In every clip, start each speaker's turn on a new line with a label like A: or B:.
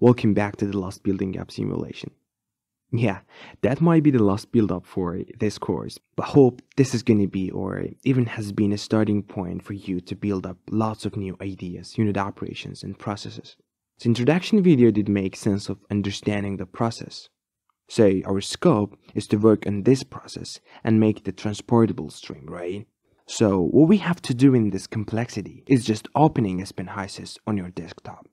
A: welcome back to the last building up simulation. Yeah, that might be the last build up for this course, but hope this is gonna be or even has been a starting point for you to build up lots of new ideas, unit operations, and processes. The introduction video did make sense of understanding the process. So our scope is to work on this process and make the transportable stream, right? So what we have to do in this complexity is just opening Aspen HYSYS on your desktop.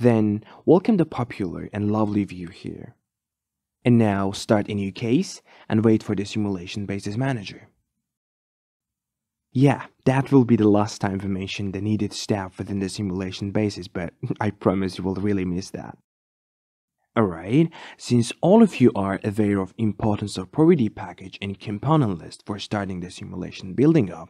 A: Then welcome the popular and lovely view here. And now start a new case and wait for the simulation basis manager. Yeah, that will be the last time we mention the needed step within the simulation basis, but I promise you will really miss that. Alright, since all of you are aware of importance of property package and component list for starting the simulation building up,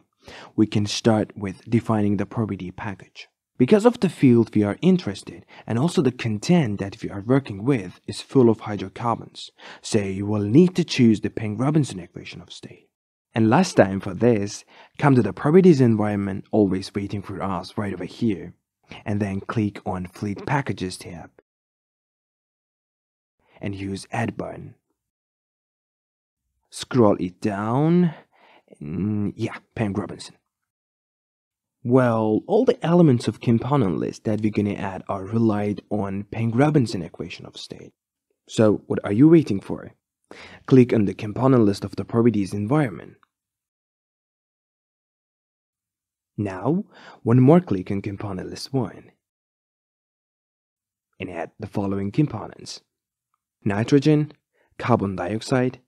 A: we can start with defining the property package. Because of the field we are interested and also the content that we are working with is full of hydrocarbons, so you will need to choose the Peng-Robinson equation of state. And last time for this, come to the properties environment always waiting for us right over here, and then click on Fluid Packages tab and use Add button. Scroll it down, yeah, Peng-Robinson. Well, all the elements of component list that we're gonna add are relied on Peng-Robinson equation of state. So what are you waiting for? Click on the component list of the properties environment. Now, one more click on component list 1 and add the following components. Nitrogen, carbon dioxide,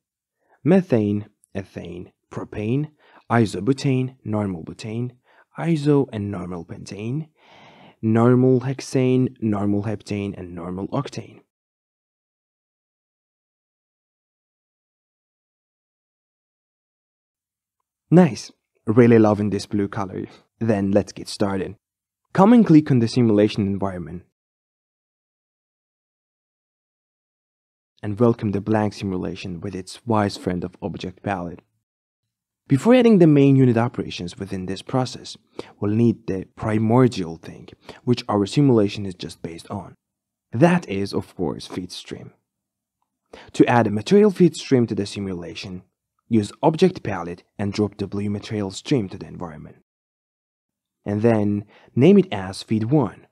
A: methane, ethane, propane, isobutane, normal butane, iso and normal pentane, normal hexane, normal heptane, and normal octane. Nice. Really loving this blue color. Then let's get started. Come and click on the simulation environment. And welcome the blank simulation with its wise friend of object palette. Before adding the main unit operations within this process, we'll need the primordial thing, which our simulation is just based on. That is, of course, feed stream. To add a material feed stream to the simulation, use Object Palette and drop the blue material stream to the environment. And then name it as feed1.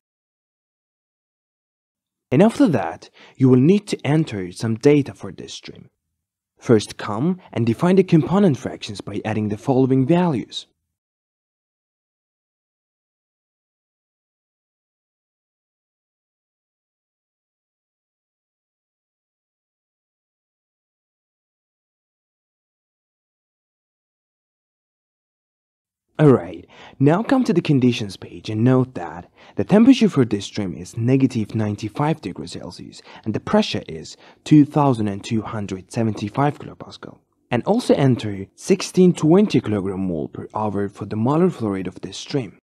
A: And after that, you will need to enter some data for this stream. First come and define the component fractions by adding the following values. Alright, now come to the conditions page and note that the temperature for this stream is negative 95 degrees Celsius and the pressure is 2275 kilopascal. And also enter 1620 kilogram mole per hour for the molar flow rate of this stream.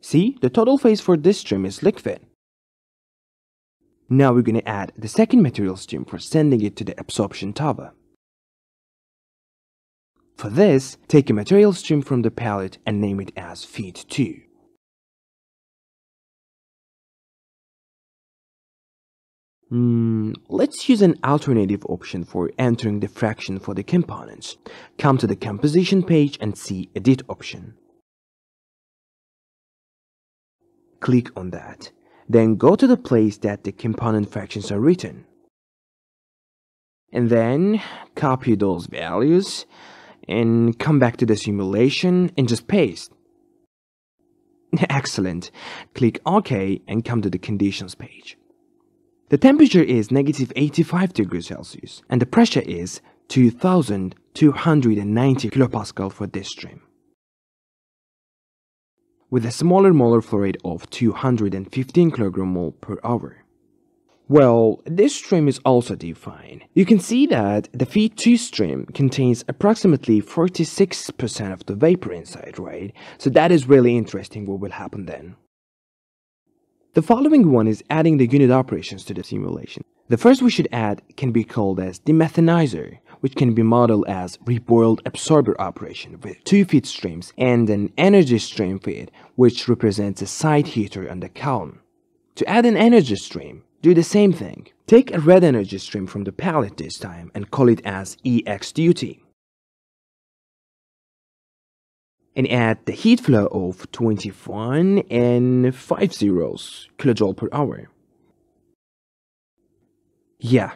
A: See, the total phase for this stream is liquid. Now we're going to add the second material stream for sending it to the absorption tower. For this, take a material stream from the palette and name it as feed2. Mm, let's use an alternative option for entering the fraction for the components. Come to the composition page and see edit option. Click on that. Then go to the place that the component fractions are written. And then copy those values and come back to the simulation and just paste. Excellent. Click OK and come to the conditions page. The temperature is negative 85 degrees Celsius and the pressure is 2290 kilopascal for this stream. With a smaller molar flow rate of 215 kg mole per hour. Well, this stream is also defined. You can see that the feed2 stream contains approximately 46% of the vapor inside, right? So that is really interesting what will happen then. The following one is adding the unit operations to the simulation. The first we should add can be called as demethanizer, which can be modeled as reboiled absorber operation with two feed streams and an energy stream feed, which represents a side heater on the column. To add an energy stream, do the same thing. Take a red energy stream from the palette this time and call it as EX duty. And add the heat flow of 21 and 5 zeros kilojoule per hour. Yeah,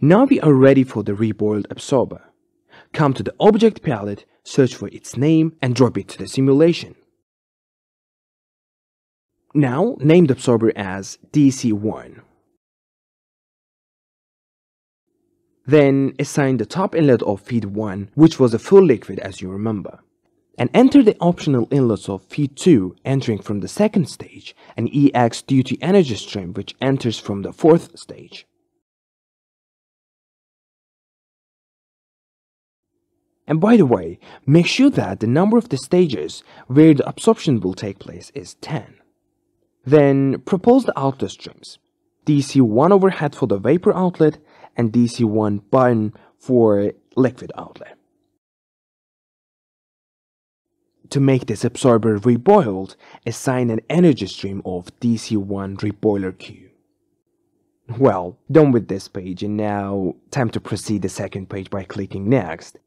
A: now we are ready for the reboiled absorber. Come to the object palette, search for its name and drop it to the simulation. Now name the absorber as DC1. Then assign the top inlet of feed 1, which was a full liquid as you remember. And enter the optional inlets of feed 2 entering from the second stage and EX duty energy stream which enters from the fourth stage. And by the way, make sure that the number of the stages where the absorption will take place is 10. Then propose the outlet streams. DC1 overhead for the vapor outlet and DC1 button for liquid outlet. To make this absorber reboiled, assign an energy stream of DC1 reboiler Q. Well, done with this page and now time to proceed the second page by clicking next.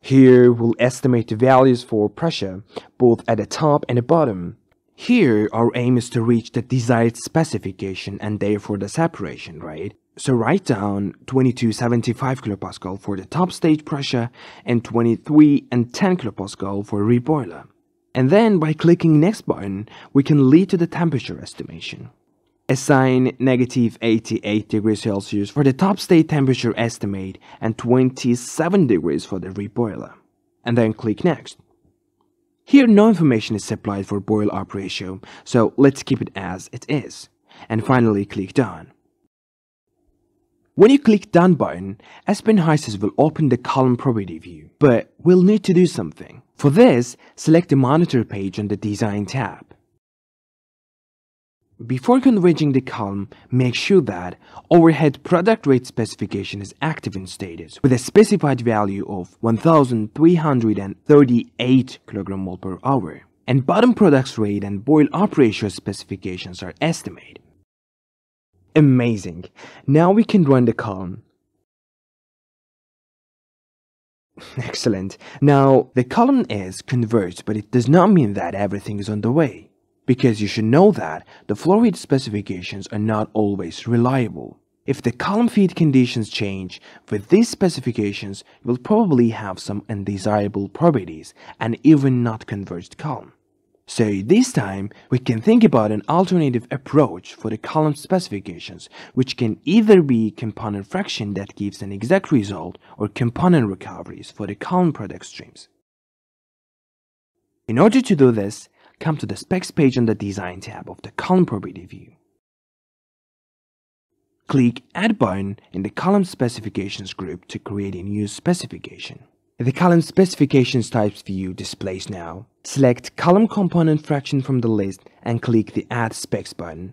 A: Here we'll estimate the values for pressure both at the top and the bottom here, our aim is to reach the desired specification and therefore the separation, right? So write down 2275 kilopascal for the top stage pressure and 23 and 10 kilopascal for reboiler. And then by clicking next button, we can lead to the temperature estimation. Assign negative 88 degrees Celsius for the top state temperature estimate and 27 degrees for the reboiler. And then click next. Here no information is supplied for boil up ratio, so let's keep it as it is. And finally click Done. When you click Done button, Aspen HYSYS will open the column property view, but we'll need to do something. For this, select the monitor page on the Design tab. Before converging the column, make sure that overhead product rate specification is active in status with a specified value of 1338 kg per hour and bottom products rate and boil up ratio specifications are estimated. Amazing! Now we can run the column. Excellent. Now, the column is converged, but it does not mean that everything is on the way because you should know that the flow rate specifications are not always reliable. If the column feed conditions change with these specifications, you will probably have some undesirable properties and even not converged column. So this time, we can think about an alternative approach for the column specifications, which can either be component fraction that gives an exact result or component recoveries for the column product streams. In order to do this, come to the specs page on the design tab of the column property view. Click Add button in the column specifications group to create a new specification. The column specifications types view displays now. Select column component fraction from the list and click the Add Specs button.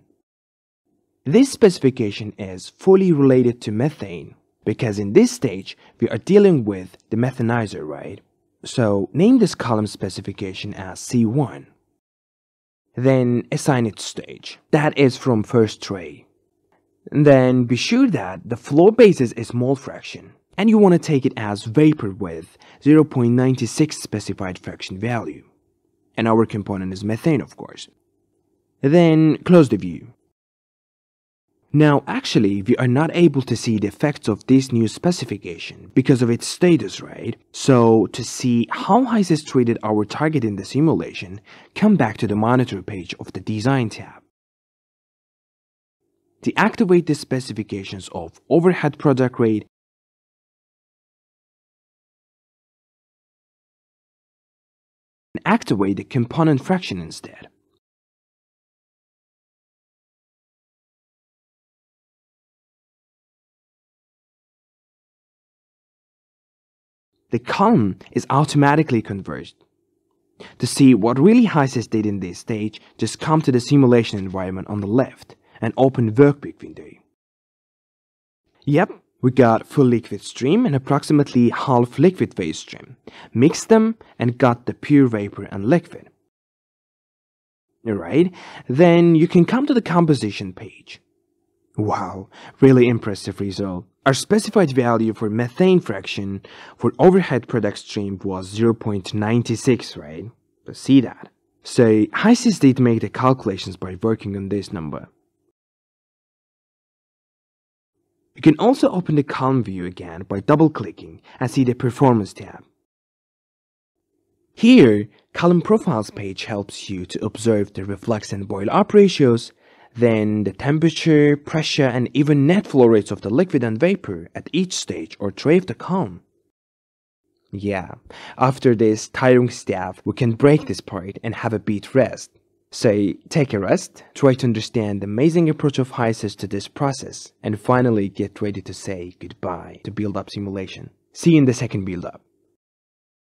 A: This specification is fully related to methane because in this stage we are dealing with the methanizer, right? So name this column specification as C1 then assign its stage. That is from first tray. Then be sure that the flow basis is mole fraction and you want to take it as vapor with 0.96 specified fraction value. And our component is methane of course. Then close the view. Now actually we are not able to see the effects of this new specification because of its status, right? So to see how HYSYS treated our target in the simulation, come back to the monitor page of the design tab. Deactivate the specifications of overhead product rate activate the component fraction instead. the column is automatically converged. To see what really HYSYS did in this stage, just come to the simulation environment on the left and open Workbook window. Yep, We got full liquid stream and approximately half liquid phase stream. Mixed them and got the pure vapor and liquid. Alright, then you can come to the composition page. Wow, really impressive result. Our specified value for methane fraction for overhead product stream was 0.96, right? But see that. So HYSYS did make the calculations by working on this number. You can also open the column view again by double-clicking and see the Performance tab. Here, Column Profiles page helps you to observe the reflux and boil-up ratios, then the temperature, pressure, and even net flow rates of the liquid and vapor at each stage or tray of the column. Yeah, after this tiring stuff, we can break this part and have a bit rest. Say, take a rest, try to understand the amazing approach of HYSYS to this process, and finally get ready to say goodbye to build up simulation. See you in the second build up.